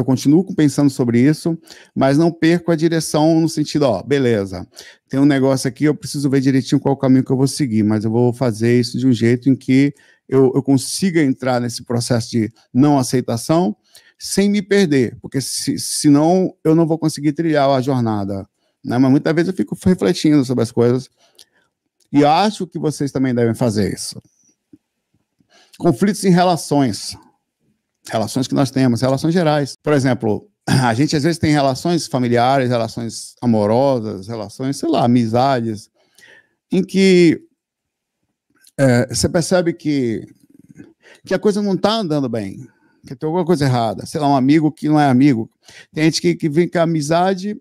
Eu continuo pensando sobre isso, mas não perco a direção no sentido, ó, beleza, tem um negócio aqui, eu preciso ver direitinho qual o caminho que eu vou seguir, mas eu vou fazer isso de um jeito em que eu, eu consiga entrar nesse processo de não aceitação sem me perder, porque se, senão eu não vou conseguir trilhar a jornada. Né? Mas muitas vezes eu fico refletindo sobre as coisas e acho que vocês também devem fazer isso. Conflitos em relações relações que nós temos, relações gerais. Por exemplo, a gente às vezes tem relações familiares, relações amorosas, relações, sei lá, amizades, em que é, você percebe que, que a coisa não está andando bem, que tem alguma coisa errada. Sei lá, um amigo que não é amigo. Tem gente que, que vem com a amizade.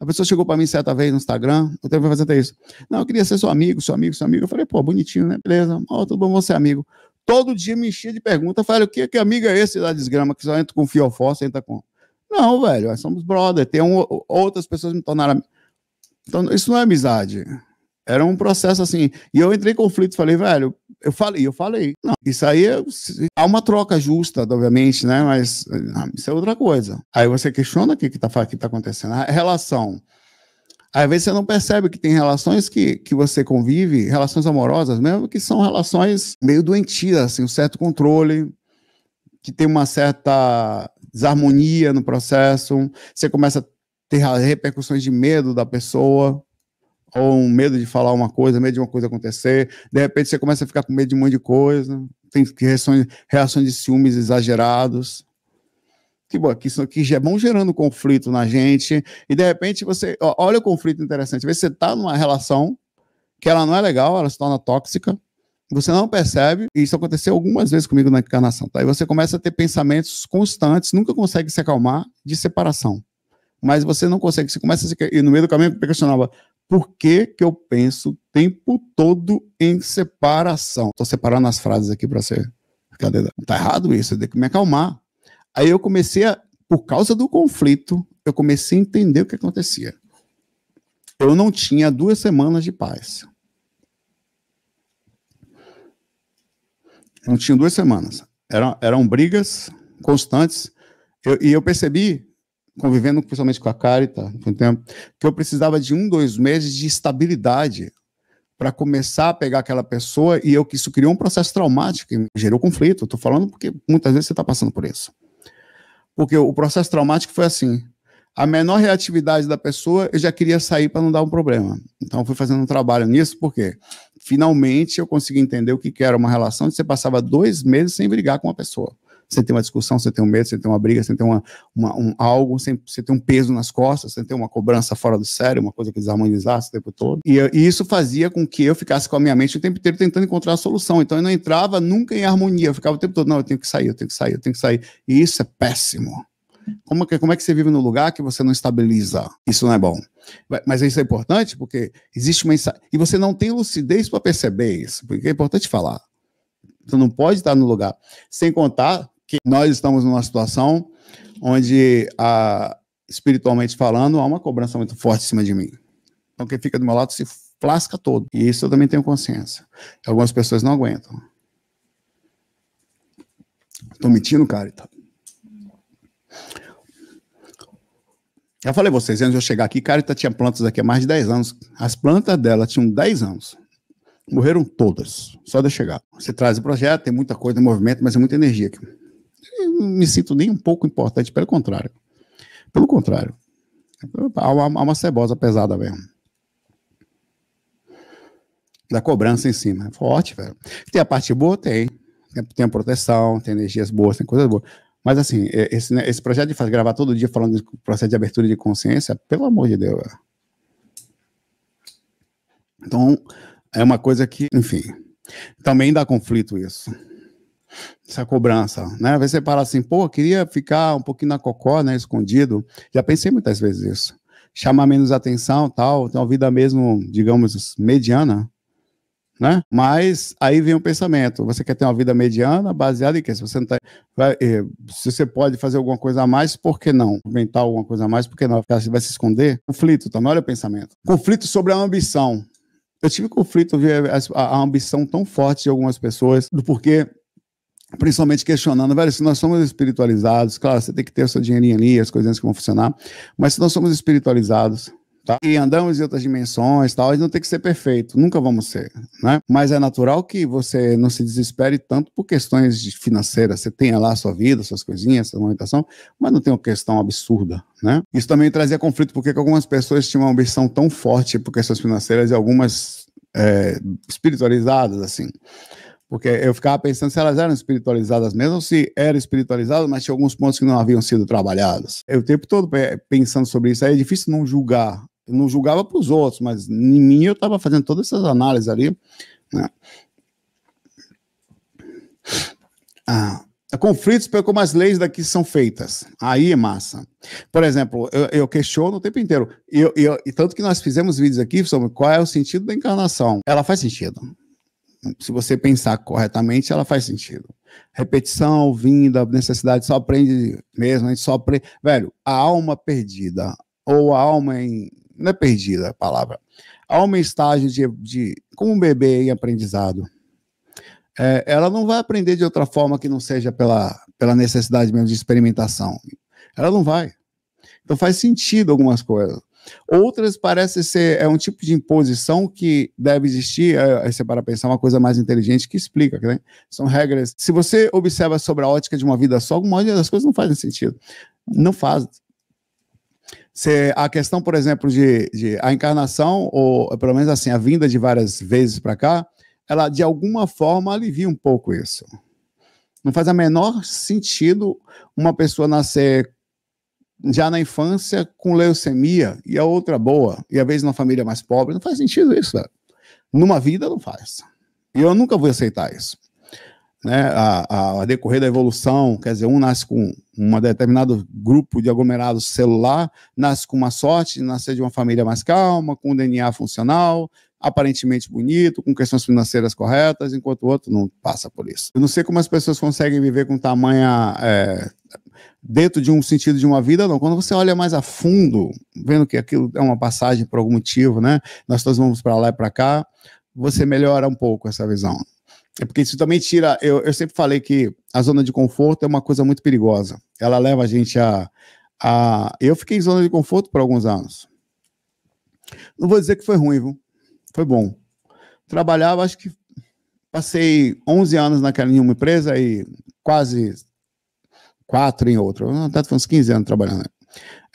A pessoa chegou para mim certa vez no Instagram, eu fazer até isso. Não, eu queria ser seu amigo, seu amigo, seu amigo. Eu falei, pô, bonitinho, né? Beleza, oh, tudo bom, você é amigo todo dia me enchia de perguntas. Falei, o que, que amigo é esse da desgrama que só entra com fiofó, você entra com. Não, velho, nós somos brother. Tem um, outras pessoas me tornaram. Então, isso não é amizade. Era um processo assim. E eu entrei em conflito, falei, velho, eu falei, eu falei. Não, isso aí é, há uma troca justa, obviamente, né? Mas não, isso é outra coisa. Aí você questiona o que está que tá acontecendo. A relação às vezes você não percebe que tem relações que, que você convive, relações amorosas mesmo, que são relações meio doentias, assim, um certo controle, que tem uma certa desarmonia no processo, você começa a ter repercussões de medo da pessoa, ou um medo de falar uma coisa, medo de uma coisa acontecer, de repente você começa a ficar com medo de um monte de coisa, tem reações, reações de ciúmes exagerados, que, que, que já vão gerando conflito na gente, e de repente você, ó, olha o conflito interessante, você está numa relação que ela não é legal, ela se torna tóxica, você não percebe, e isso aconteceu algumas vezes comigo na encarnação, tá? E você começa a ter pensamentos constantes, nunca consegue se acalmar de separação. Mas você não consegue, você começa a se, e no meio do caminho eu questionava, por que que eu penso o tempo todo em separação? Estou separando as frases aqui para você. Cadê? Tá errado isso, eu tenho que me acalmar. Aí eu comecei a, por causa do conflito, eu comecei a entender o que acontecia. Eu não tinha duas semanas de paz. Não tinha duas semanas. Eram, brigas constantes. Eu, e eu percebi, convivendo principalmente com a Carita, um tempo, que eu precisava de um, dois meses de estabilidade para começar a pegar aquela pessoa e eu que isso criou um processo traumático que gerou conflito. Estou falando porque muitas vezes você está passando por isso. Porque o processo traumático foi assim: a menor reatividade da pessoa, eu já queria sair para não dar um problema. Então, fui fazendo um trabalho nisso, porque finalmente eu consegui entender o que, que era uma relação de você passava dois meses sem brigar com uma pessoa. Você tem uma discussão, você tem um medo, você tem uma briga, você tem uma, uma um, algo, você tem um peso nas costas, você tem uma cobrança fora do sério, uma coisa que desarmonizasse o tempo todo. E, e, isso fazia com que eu ficasse com a minha mente o tempo inteiro tentando encontrar a solução. Então eu não entrava nunca em harmonia, eu ficava o tempo todo, não, eu tenho que sair, eu tenho que sair, eu tenho que sair. E isso é péssimo. Como, que, como é que você vive num lugar que você não estabiliza? Isso não é bom. Mas isso é importante porque existe uma. E você não tem lucidez para perceber isso, porque é importante falar. Você não pode estar no lugar. Sem contar que nós estamos numa situação onde, a, espiritualmente falando, há uma cobrança muito forte em cima de mim. Então, quem fica do meu lado se flasca todo. E isso eu também tenho consciência. Algumas pessoas não aguentam. Estou mentindo, cara. Já falei vocês, antes de eu chegar aqui, Carita tinha plantas aqui há mais de 10 anos. As plantas dela tinham 10 anos. Morreram todas, só de chegar. Você traz o projeto, tem muita coisa, movimento, mas é muita energia aqui me sinto nem um pouco importante, pelo contrário. Pelo contrário. Há uma, há uma cebosa pesada mesmo. Da cobrança em cima. É forte, velho. Tem a parte boa? Tem. Tem a proteção, tem energias boas, tem coisas boas. Mas assim, esse, né, esse projeto de fazer, gravar todo dia falando de processo de abertura de consciência, pelo amor de Deus. Velho. Então, é uma coisa que, enfim, também dá conflito isso essa cobrança, né? Às vezes você fala assim, pô, queria ficar um pouquinho na cocó, né, escondido. Já pensei muitas vezes isso. Chamar menos atenção, tal, ter uma vida mesmo, digamos, mediana, né? Mas aí vem o pensamento, você quer ter uma vida mediana baseada em quê? Se você não tá, vai, eh, se você pode fazer alguma coisa a mais, por que não? Inventar alguma coisa a mais, por que não? Você vai se esconder? Conflito também, olha o pensamento. Conflito sobre a ambição. Eu tive conflito, a, a ambição tão forte de algumas pessoas, do porquê principalmente questionando, velho, se nós somos espiritualizados, claro, você tem que ter o seu dinheirinho ali, as coisinhas que vão funcionar, mas se nós somos espiritualizados, tá? E andamos em outras dimensões, tal, a gente não tem que ser perfeito, nunca vamos ser, né? Mas é natural que você não se desespere tanto por questões financeiras, você tenha lá a sua vida, suas coisinhas, sua movimentação, mas não tem uma questão absurda, né? Isso também trazia conflito, porque algumas pessoas tinham uma ambição tão forte por questões financeiras e algumas é, espiritualizadas, assim. Porque eu ficava pensando se elas eram espiritualizadas mesmo, se eram espiritualizadas, mas tinha alguns pontos que não haviam sido trabalhados. Eu o tempo todo pensando sobre isso, aí é difícil não julgar eu não julgava para os outros, mas em mim eu estava fazendo todas essas análises ali. Né? Ah, conflitos pelo como as leis daqui são feitas. Aí é massa. Por exemplo, eu, eu questiono o tempo inteiro. Eu, eu, e tanto que nós fizemos vídeos aqui sobre qual é o sentido da encarnação. Ela faz sentido. Se você pensar corretamente, ela faz sentido. Repetição, vinda, necessidade, só aprende mesmo, a gente só aprende. Velho, a alma perdida, ou a alma em, não é perdida a palavra, há um estágio de, de como um bebê em aprendizado. É, ela não vai aprender de outra forma que não seja pela, pela necessidade mesmo de experimentação. Ela não vai. Então faz sentido algumas coisas. Outras parece ser é um tipo de imposição que deve existir, é, aí você para pensar uma coisa mais inteligente que explica, né? São regras. Se você observa sobre a ótica de uma vida só, alguma das coisas não fazem sentido. Não faz. Se a questão, por exemplo, de, de, a encarnação, ou pelo menos assim, a vinda de várias vezes para cá, ela de alguma forma alivia um pouco isso. Não faz a menor sentido uma pessoa nascer já na infância com leucemia e a outra boa, e às vezes numa família mais pobre. Não faz sentido isso, velho. Numa vida não faz. E eu nunca vou aceitar isso né, a, a, decorrer da evolução, quer dizer, um nasce com um determinado grupo de aglomerados celular, nasce com uma sorte, nascer de uma família mais calma, com um DNA funcional, aparentemente bonito, com questões financeiras corretas, enquanto o outro não passa por isso. Eu não sei como as pessoas conseguem viver com tamanha. É, dentro de um sentido de uma vida, não. Quando você olha mais a fundo, vendo que aquilo é uma passagem por algum motivo, né? Nós todos vamos para lá e para cá, você melhora um pouco essa visão. É porque isso também tira. Eu, eu sempre falei que a zona de conforto é uma coisa muito perigosa. Ela leva a gente a. a... Eu fiquei em zona de conforto por alguns anos. Não vou dizer que foi ruim, viu? Foi bom. Trabalhava, acho que passei 11 anos naquela em empresa e quase quatro em outra. Até uns 15 anos trabalhando.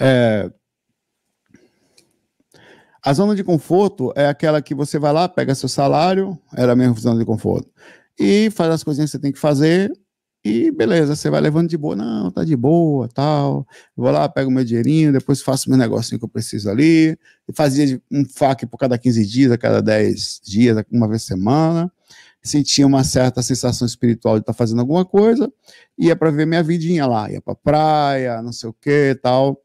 É, a zona de conforto é aquela que você vai lá, pega seu salário, era a mesma zona de conforto, e faz as coisinhas que você tem que fazer, e beleza, você vai levando de boa, não, tá de boa, tal. vou lá, pego meu dinheirinho, depois faço meu negocinho que eu preciso ali. Fazia um FAQ por cada 15 dias, a cada 10 dias, uma vez por semana. Sentia uma certa sensação espiritual de estar tá fazendo alguma coisa. Ia para ver minha vidinha lá, ia para praia, não sei o que, tal.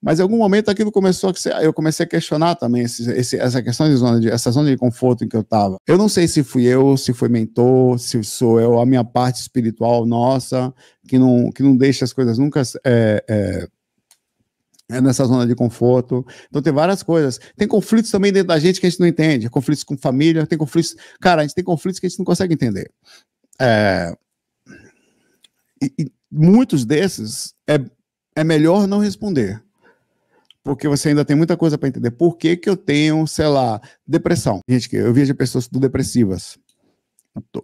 Mas em algum momento aquilo começou a ser, eu comecei a questionar também esse, esse, essa questão de zona de essa zona de conforto em que eu estava. Eu não sei se fui eu, se foi mentor, se sou eu, a minha parte espiritual nossa, que não, que não deixa as coisas nunca é, é, é nessa zona de conforto. Então tem várias coisas. Tem conflitos também dentro da gente que a gente não entende. Conflitos com família, tem conflitos. Cara, a gente tem conflitos que a gente não consegue entender. É, e, e muitos desses é, é melhor não responder porque você ainda tem muita coisa para entender. Por que, que eu tenho, sei lá, depressão? Gente, eu vejo pessoas depressivas.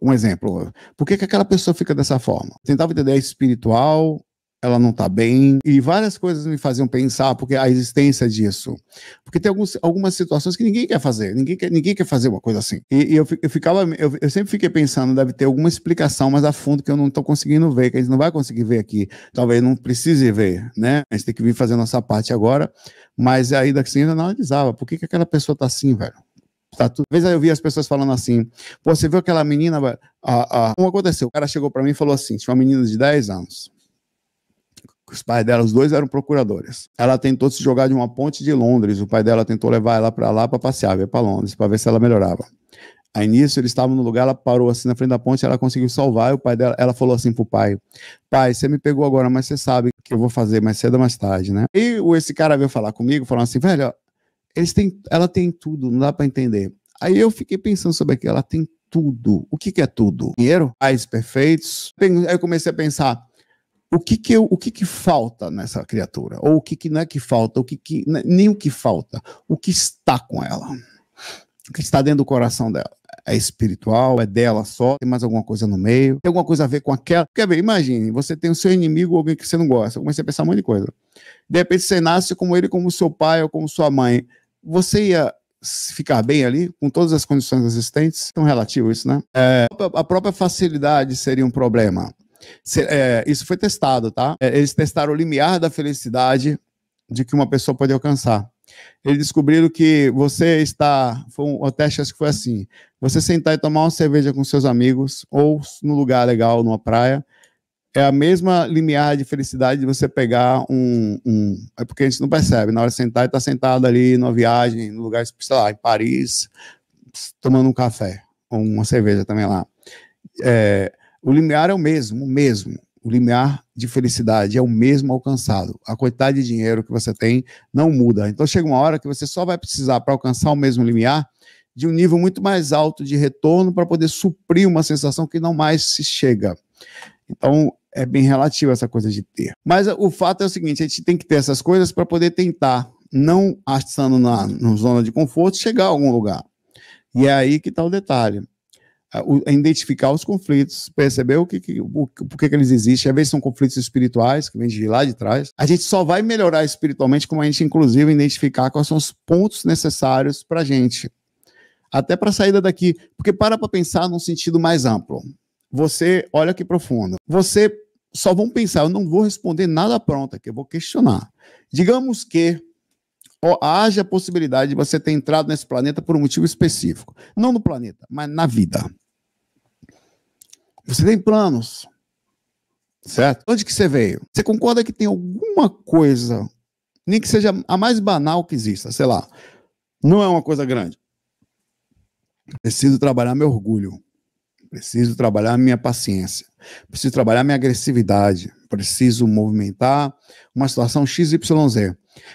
Um exemplo. Por que, que aquela pessoa fica dessa forma? Tentava entender a espiritual, ela não está bem, e várias coisas me faziam pensar porque a existência disso. Porque tem alguns, algumas situações que ninguém quer fazer, ninguém quer, ninguém quer fazer uma coisa assim. E, e eu, eu, ficava, eu, eu, sempre fiquei pensando, deve ter alguma explicação mais a fundo que eu não estou conseguindo ver, que a gente não vai conseguir ver aqui. Talvez não precise ver, né? A gente tem que vir fazer a nossa parte agora, mas aí daqui ainda analisava, por que, que aquela pessoa está assim, velho? Tá tudo. Às vezes eu vi as pessoas falando assim, você viu aquela menina, a, a, como aconteceu? O cara chegou para mim e falou assim, tinha uma menina de 10 anos, os pais dela, os dois eram procuradores. Ela tentou se jogar de uma ponte de Londres, o pai dela tentou levar ela para lá para passear, para Londres, para ver se ela melhorava. Aí nisso eles estavam no lugar, ela parou assim na frente da ponte, ela conseguiu salvar, e o pai dela, ela falou assim pro pai: "Pai, você me pegou agora, mas você sabe que eu vou fazer mais cedo ou mais tarde, né?" E esse cara veio falar comigo, falando assim: "Velho, eles têm, ela tem tudo, não dá para entender." Aí eu fiquei pensando sobre aquilo, ela tem tudo. O que, que é tudo? Dinheiro? Pais perfeitos? Aí eu comecei a pensar, o que que, eu, o que que falta nessa criatura? Ou o que que não é que falta, o que que, né, nem o que falta, o que está com ela? O que está dentro do coração dela? É espiritual? É dela só? Tem mais alguma coisa no meio? Tem alguma coisa a ver com aquela? Quer ver? Imagine, você tem o seu inimigo, alguém que você não gosta. Eu comecei a pensar um monte de coisa. De repente você nasce como ele, como seu pai ou como sua mãe. Você ia ficar bem ali, com todas as condições existentes? Tão relativo isso, né? É, a própria facilidade seria um problema. É, isso foi testado, tá? É, eles testaram o limiar da felicidade de que uma pessoa pode alcançar. Eles descobriram que você está. Foi um, o teste acho que foi assim: você sentar e tomar uma cerveja com seus amigos, ou num lugar legal, numa praia, é a mesma limiar de felicidade de você pegar um, um, É porque a gente não percebe, na hora de sentar e estar tá sentado ali numa viagem, no lugar, sei lá, em Paris, tomando um café, ou uma cerveja também lá. É, o limiar é o mesmo, o mesmo. O limiar de felicidade é o mesmo alcançado. A quantidade de dinheiro que você tem não muda. Então chega uma hora que você só vai precisar para alcançar o mesmo limiar de um nível muito mais alto de retorno para poder suprir uma sensação que não mais se chega. Então, é bem relativo essa coisa de ter. Mas o fato é o seguinte: a gente tem que ter essas coisas para poder tentar, não estando na, na zona de conforto, chegar a algum lugar. E é aí que está o detalhe. A, identificar os conflitos, perceber o que, que, o, por que, que eles existem, às vezes são conflitos espirituais, que vêm de lá de trás. A gente só vai melhorar espiritualmente como a gente, inclusive, identificar quais são os pontos necessários para a gente. Até para a saída daqui. Porque para para pensar num sentido mais amplo. Você, olha que profundo. Você só vão pensar, eu não vou responder nada pronto aqui, eu vou questionar. Digamos que haja a possibilidade de você ter entrado nesse planeta por um motivo específico. Não no planeta, mas na vida. Você tem planos, certo? Onde que você veio? Você concorda que tem alguma coisa, nem que seja a mais banal que exista, sei lá, não é uma coisa grande. Preciso trabalhar meu orgulho. Preciso trabalhar minha paciência. Preciso trabalhar minha agressividade. Preciso movimentar uma situação XYZ.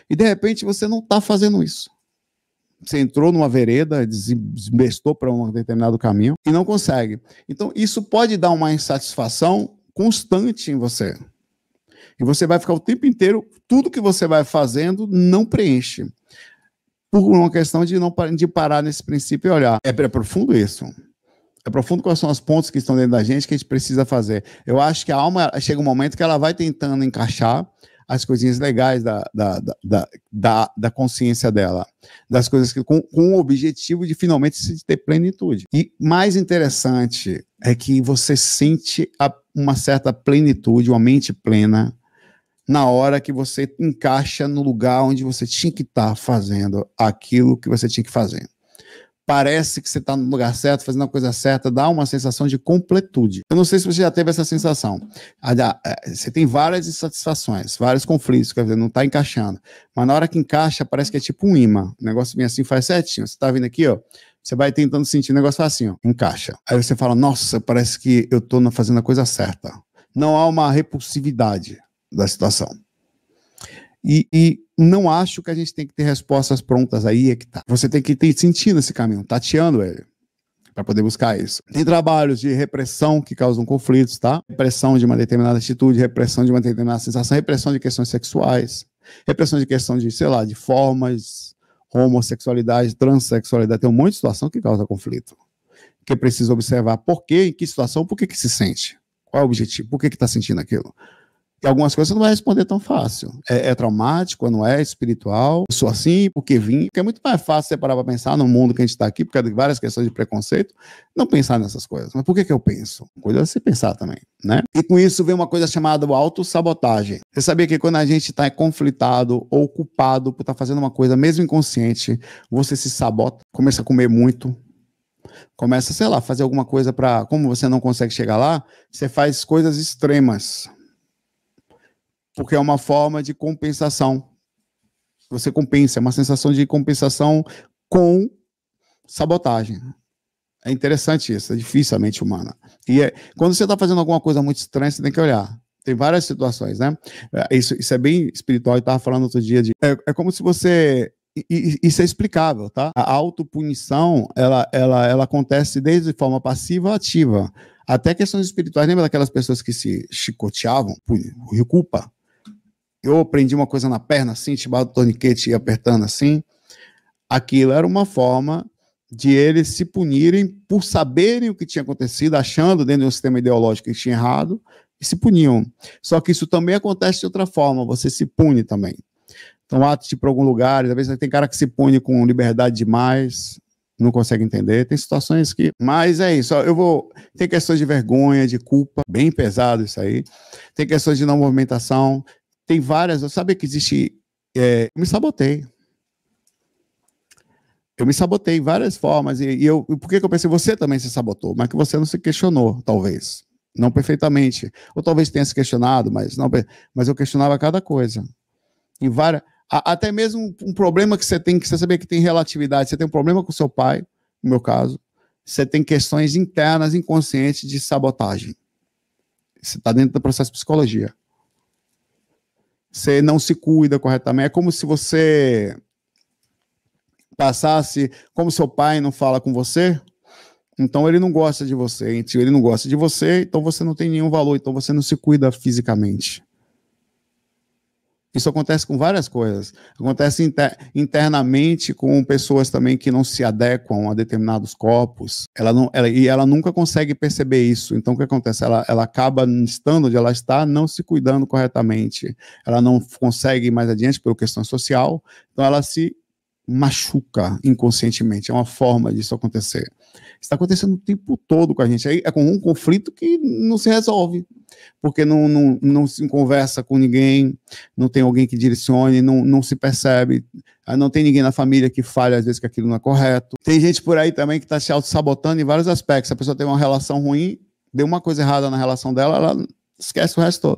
E de repente você não está fazendo isso. Você entrou numa vereda, desembestou para um determinado caminho e não consegue. Então, isso pode dar uma insatisfação constante em você. E você vai ficar o tempo inteiro, tudo que você vai fazendo não preenche. Por uma questão de não de parar nesse princípio e olhar. É, é profundo isso é profundo quais são os pontos que estão dentro da gente que a gente precisa fazer. Eu acho que a alma chega um momento que ela vai tentando encaixar as coisinhas legais da, da, da, da, da consciência dela, das coisas que, com, com o objetivo de finalmente se ter plenitude. E mais interessante é que você sente a, uma certa plenitude, uma mente plena, na hora que você encaixa no lugar onde você tinha que estar tá fazendo aquilo que você tinha que fazer parece que você está no lugar certo, fazendo a coisa certa, dá uma sensação de completude. Eu não sei se você já teve essa sensação. É, você tem várias insatisfações, vários conflitos, quer dizer, não está encaixando. Mas na hora que encaixa, parece que é tipo um imã. O negócio vem assim, faz certinho. Você está vindo aqui, ó. Você vai tentando sentir o negócio assim, ó, encaixa. Aí você fala, nossa, parece que eu estou fazendo a coisa certa. Não há uma repulsividade da situação. E, e, não acho que a gente tem que ter respostas prontas aí, é que tá. Você tem que ter sentido esse caminho, tateando ele, para poder buscar isso. Tem trabalhos de repressão que causam conflitos, tá? Repressão de uma determinada atitude, repressão de uma determinada sensação, repressão de questões sexuais, repressão de questão de, sei lá, de formas, homossexualidade, transexualidade. Tem um monte de situação que causa conflito. Que precisa observar por quê, em que situação, por que, que se sente. Qual é o objetivo? Por que está sentindo aquilo? E algumas coisas você não vai responder tão fácil. É, é traumático, não é espiritual, eu sou assim, porque vim. Porque é muito mais fácil você parar para pensar no mundo que a gente está aqui, por causa de várias questões de preconceito, não pensar nessas coisas. Mas por que, que eu penso? Coisa é você pensar também, né? E com isso vem uma coisa chamada autossabotagem. Você sabia que quando a gente está conflitado ou culpado por estar tá fazendo uma coisa, mesmo inconsciente, você se sabota, começa a comer muito, começa, sei lá, fazer alguma coisa para. Como você não consegue chegar lá, você faz coisas extremas porque é uma forma de compensação. Você compensa, é uma sensação de compensação com sabotagem. É interessante isso, é difícil a mente humana. E é, quando você está fazendo alguma coisa muito estranha, você tem que olhar. Tem várias situações, né? É, isso, isso é bem espiritual. Eu estava falando outro dia de. É, é como se você isso é explicável, tá? A autopunição, ela, ela, ela acontece desde forma passiva ativa. Até questões espirituais, lembra daquelas pessoas que se chicoteavam? Culpa. Eu aprendi uma coisa na perna assim, chamado torniquete e apertando assim. Aquilo era uma forma de eles se punirem por saberem o que tinha acontecido, achando dentro de um sistema ideológico que tinha errado, e se puniam. Só que isso também acontece de outra forma, você se pune também. Então, ato de ir para algum lugar, às vezes tem cara que se pune com liberdade demais, não consegue entender. Tem situações que. Mas é isso. Eu vou. Tem questões de vergonha, de culpa, bem pesado isso aí. Tem questões de não movimentação. Tem várias. Eu sabia que existe. É... eu me sabotei. Eu me sabotei em várias formas. E, e eu, por que, que eu pensei? Você também se sabotou, mas que você não se questionou, talvez. Não perfeitamente. Ou talvez tenha se questionado, mas, não, mas eu questionava cada coisa. Em várias até mesmo um problema que você tem, que você saber que tem relatividade. Você tem um problema com seu pai, no meu caso, você tem questões internas, inconscientes de sabotagem. Você está dentro do processo de psicologia. Você não se cuida corretamente. É como se você passasse, como seu pai não fala com você, então ele não gosta de você. Ele não gosta de você, então você não tem nenhum valor, então você não se cuida fisicamente. Isso acontece com várias coisas. Acontece inter, internamente com pessoas também que não se adequam a determinados corpos. Ela não, ela, e ela nunca consegue perceber isso. Então, o que acontece? Ela, ela acaba estando onde ela está, não se cuidando corretamente. Ela não consegue ir mais adiante por questão social. Então, ela se machuca inconscientemente. É uma forma disso acontecer. Está acontecendo o tempo todo com a gente. É com um conflito que não se resolve porque não, não, não se conversa com ninguém, não tem alguém que direcione, não, não se percebe, ah, não tem ninguém na família que fale às vezes que aquilo não é correto. Tem gente por aí também que está se auto-sabotando em vários aspectos. A pessoa tem uma relação ruim, deu uma coisa errada na relação dela, ela esquece o resto todo.